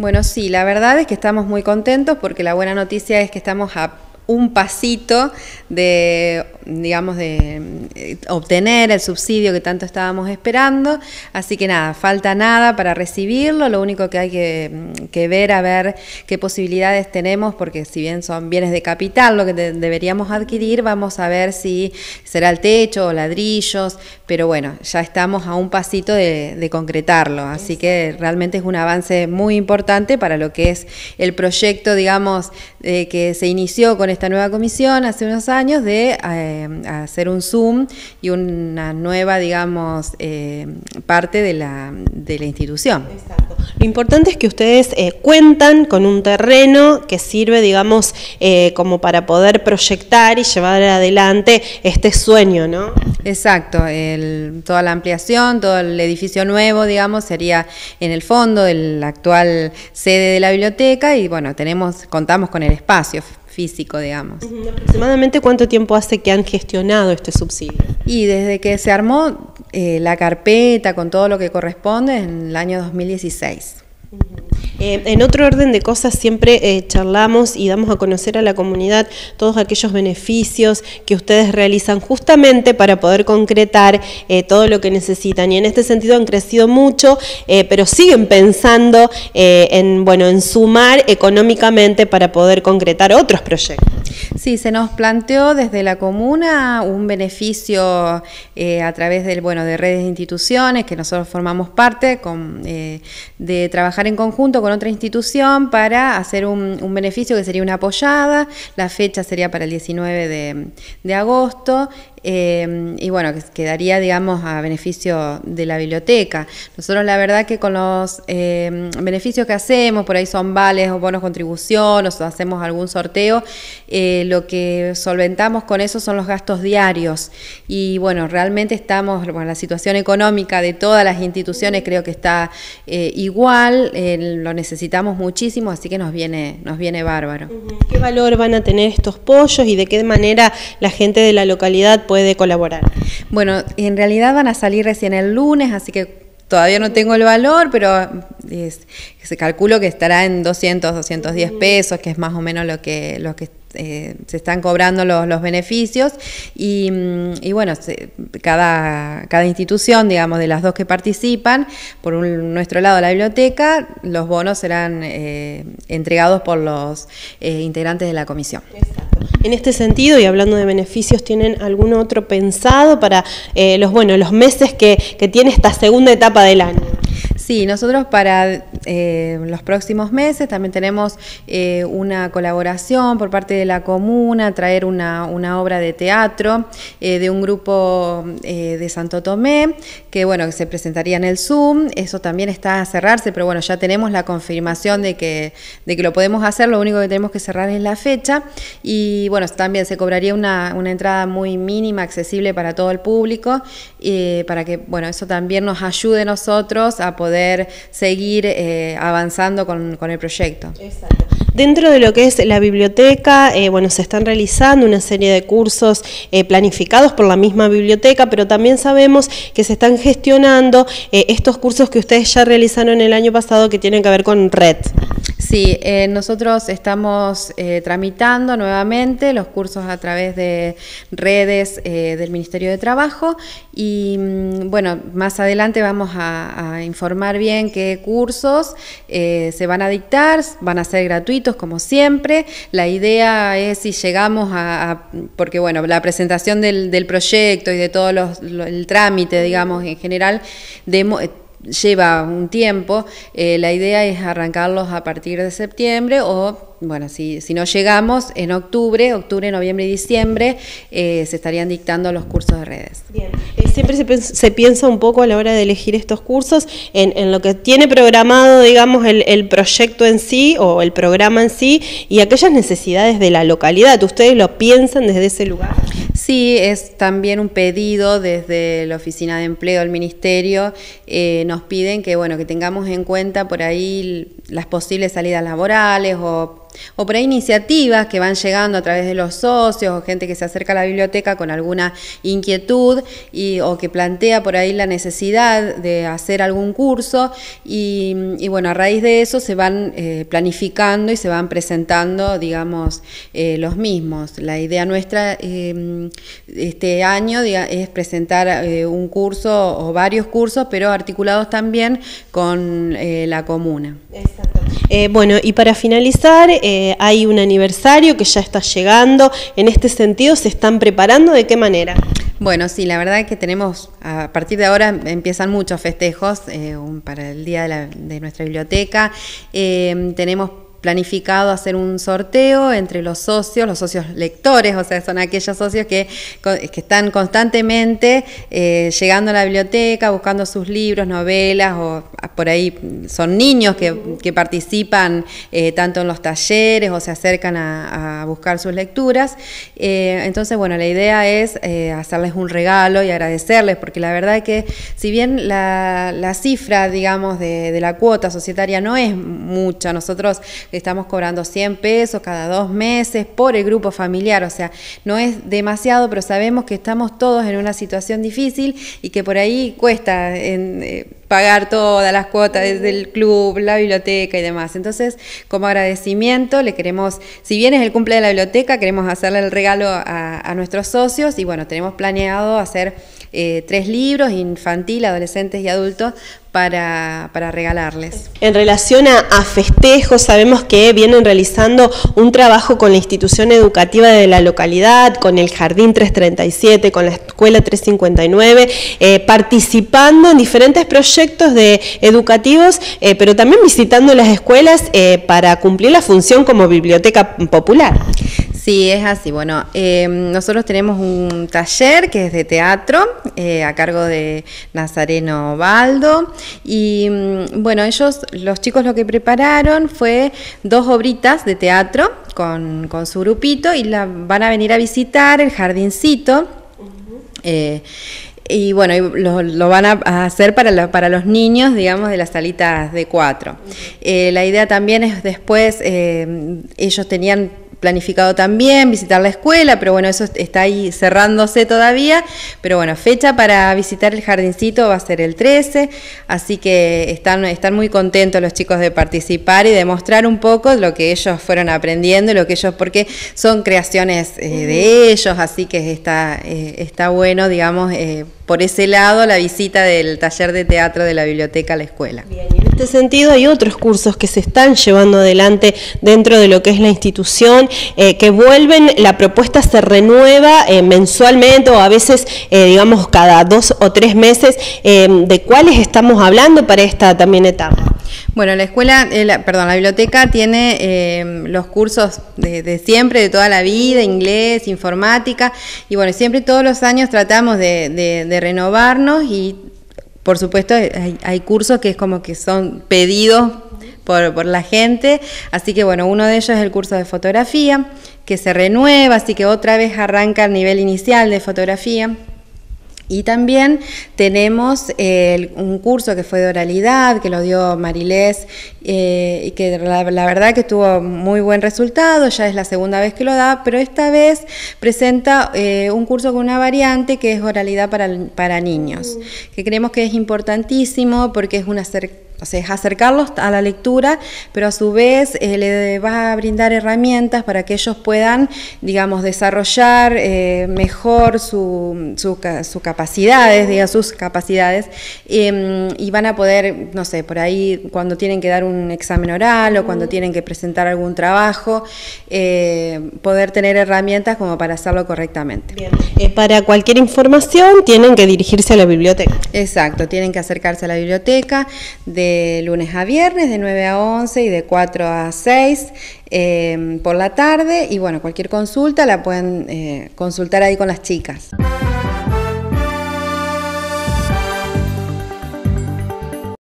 Bueno, sí, la verdad es que estamos muy contentos porque la buena noticia es que estamos a un pasito de, digamos, de eh, obtener el subsidio que tanto estábamos esperando. Así que nada, falta nada para recibirlo, lo único que hay que, ver, a ver qué posibilidades tenemos, porque si bien son bienes de capital lo que deberíamos adquirir, vamos a ver si será el techo o ladrillos, pero bueno, ya estamos a un pasito de, concretarlo, así que realmente es un avance muy importante para lo que es el proyecto, digamos, eh, que se inició con esta nueva comisión hace unos años de eh, hacer un Zoom y una nueva, digamos, eh, parte de la, de la institución. Exacto. Lo importante es que ustedes eh, cuentan con un terreno que sirve, digamos, como para poder proyectar y llevar adelante este sueño, ¿no? Exacto. toda la ampliación, todo el edificio nuevo, digamos, sería en el fondo de la actual sede de la biblioteca y bueno, tenemos, contamos con el espacio físico, digamos. ¿Aproximadamente cuánto tiempo hace que han gestionado este subsidio? Y desde que se armó eh, la carpeta con todo lo que corresponde en el año 2016. Eh, en otro orden de cosas, siempre eh, charlamos y damos a conocer a la comunidad todos aquellos beneficios que ustedes realizan justamente para poder concretar eh, todo lo que necesitan. Y en este sentido han crecido mucho, pero siguen pensando en, bueno, en sumar económicamente para poder concretar otros proyectos. Sí, se nos planteó desde la comuna un beneficio a través del, bueno, de redes de instituciones que nosotros formamos parte de trabajar en conjunto con otra institución para hacer un, beneficio que sería una apoyada. La fecha sería para el 19 de, de agosto eh, y bueno, que quedaría, digamos, a beneficio de la biblioteca. Nosotros la verdad que con los eh, beneficios que hacemos, por ahí son vales o bonos contribución, o hacemos algún sorteo, eh, lo que solventamos con eso son los gastos diarios. Y bueno, realmente estamos, bueno, la situación económica de todas las instituciones creo que está igual, lo necesitamos muchísimo, así que nos viene, nos viene bárbaro. ¿Qué valor van a tener estos pollos y de qué manera la gente de la localidad puede colaborar? Bueno, en realidad van a salir recién el lunes, así que todavía no tengo el valor, pero se calculo que estará en 200, 210 pesos, que es más o menos lo que, lo que eh, se están cobrando los, beneficios y, mm, bueno, cada, cada, institución, digamos, de las dos que participan, por nuestro lado la biblioteca, los bonos serán eh, entregados por los eh, integrantes de la comisión. En este sentido, y hablando de beneficios, ¿tienen algún otro pensado para los, bueno, los meses que, que tiene esta segunda etapa del año? Sí, nosotros para eh, los próximos meses también tenemos eh, una colaboración por parte de la comuna, traer una, obra de teatro eh, de un grupo de Santo Tomé, que bueno, se presentaría en el Zoom. Eso también está a cerrarse, pero bueno, ya tenemos la confirmación de que, de que lo podemos hacer, lo único que tenemos que cerrar es la fecha. Y bueno, también se cobraría una, una entrada muy mínima, accesible para todo el público, para que bueno, eso también nos ayude a nosotros a poder seguir eh, avanzando con, el proyecto. Dentro de lo que es la biblioteca, eh, bueno, se están realizando una serie de cursos eh, planificados por la misma biblioteca, pero también sabemos que se están gestionando estos cursos que ustedes ya realizaron el año pasado que tienen que ver con red. Sí, eh, nosotros estamos eh, tramitando nuevamente los cursos a través de redes eh, del Ministerio de Trabajo y mm, bueno, más adelante vamos a, informar bien qué cursos se van a dictar, van a ser gratuitos como siempre. La idea es si llegamos a, porque bueno, la presentación del, del, proyecto y de todo el trámite, digamos, en general, de, lleva un tiempo. Eh, la idea es arrancarlos a partir de septiembre o bueno, si, si no llegamos, en octubre, octubre, noviembre y diciembre, eh, se estarían dictando los cursos de redes. Bien. Eh, siempre se, piensa un poco a la hora de elegir estos cursos en, lo que tiene programado, digamos, el, proyecto en sí o el programa en sí y aquellas necesidades de la localidad. ¿Ustedes lo piensan desde ese lugar? Sí, es también un pedido desde la Oficina de Empleo del Ministerio. Eh, nos piden que, bueno, que tengamos en cuenta por ahí las posibles salidas laborales o o por ahí iniciativas que van llegando a través de los socios o gente que se acerca a la biblioteca con alguna inquietud y, o que plantea por ahí la necesidad de hacer algún curso y, bueno, a raíz de eso se van eh, planificando y se van presentando, digamos, eh, los mismos. La idea nuestra eh, este año es presentar un curso o varios cursos, pero articulados también con la comuna. Eh, bueno, y para finalizar, eh, hay un aniversario que ya está llegando. En este sentido, ¿se están preparando? ¿De qué manera? Bueno, sí, la verdad es que tenemos, a partir de ahora empiezan muchos festejos eh, para el día de, de nuestra biblioteca. tenemos planificado hacer un sorteo entre los socios, los socios lectores, o sea, son aquellos socios que, que están constantemente eh, llegando a la biblioteca, buscando sus libros, novelas, o por ahí son niños que, participan eh, tanto en los talleres o se acercan a, buscar sus lecturas. Eh, entonces, bueno, la idea es hacerles un regalo y agradecerles, porque la verdad es que si bien la, cifra, digamos, de, de la cuota societaria no es mucha, nosotros estamos cobrando 100 pesos cada dos meses por el grupo familiar, o sea, no es demasiado, pero sabemos que estamos todos en una situación difícil y que por ahí cuesta eh, pagar todas las cuotas del club, la biblioteca y demás. Entonces, como agradecimiento, le queremos, si bien es el cumple de la biblioteca, queremos hacerle el regalo a, nuestros socios y bueno, tenemos planeado hacer eh, tres libros, infantil, adolescentes y adultos, para, para regalarles. En relación a, festejos, sabemos que vienen realizando un trabajo con la institución educativa de la localidad, con el Jardín 337, con la Escuela 359, eh, participando en diferentes proyectos de educativos, eh, pero también visitando las escuelas eh, para cumplir la función como biblioteca popular. Sí, es así. Bueno, nosotros tenemos un taller que es de teatro a cargo de Nazareno Baldo y mm, bueno, ellos, los chicos lo que prepararon fue dos obritas de teatro con, su grupito y la, van a venir a visitar el jardincito. Eh, y bueno, lo, van a hacer para, para los niños, digamos, de las salitas de cuatro. Eh, la idea también es después, eh, ellos tenían planificado también visitar la escuela, pero bueno, eso está ahí cerrándose todavía. Pero bueno, fecha para visitar el jardincito va a ser el 13, así que están, están muy contentos los chicos de participar y de mostrar un poco lo que ellos fueron aprendiendo, lo que ellos, porque son creaciones eh, de ellos, así que está, eh, está bueno, digamos, eh, por ese lado la visita del taller de teatro de la biblioteca a la escuela. Bien, y en este sentido hay otros cursos que se están llevando adelante dentro de lo que es la institución, eh, que vuelven, la propuesta se renueva eh, mensualmente o a veces, eh, digamos, cada dos o tres meses. ¿De cuáles estamos hablando para esta también etapa? Bueno, la escuela, perdón, la biblioteca tiene los cursos de, siempre, de toda la vida, inglés, informática, y bueno, siempre todos los años tratamos de, renovarnos y por supuesto hay, cursos que es como que son pedidos por, por, la gente. Así que bueno, uno de ellos es el curso de fotografía, que se renueva, así que otra vez arranca el nivel inicial de fotografía. Y también tenemos un curso que fue de oralidad, que lo dio Marilés, eh, y que la, verdad que tuvo muy buen resultado, ya es la segunda vez que lo da, pero esta vez presenta eh, un curso con una variante que es oralidad para, para niños, que creemos que es importantísimo porque es una o sea, es acercarlos a la lectura, pero a su vez eh, le va a brindar herramientas para que ellos puedan, digamos, desarrollar eh, mejor su, su, capacidades, digamos, sus capacidades, em, y van a poder, no sé, por ahí cuando tienen que dar un examen oral o cuando tienen que presentar algún trabajo, eh, poder tener herramientas como para hacerlo correctamente. para cualquier información tienen que dirigirse a la biblioteca. Exacto, tienen que acercarse a la biblioteca lunes a viernes, de 9 a 11 y de 4 a 6 eh, por la tarde. Y bueno, cualquier consulta la pueden eh, consultar ahí con las chicas.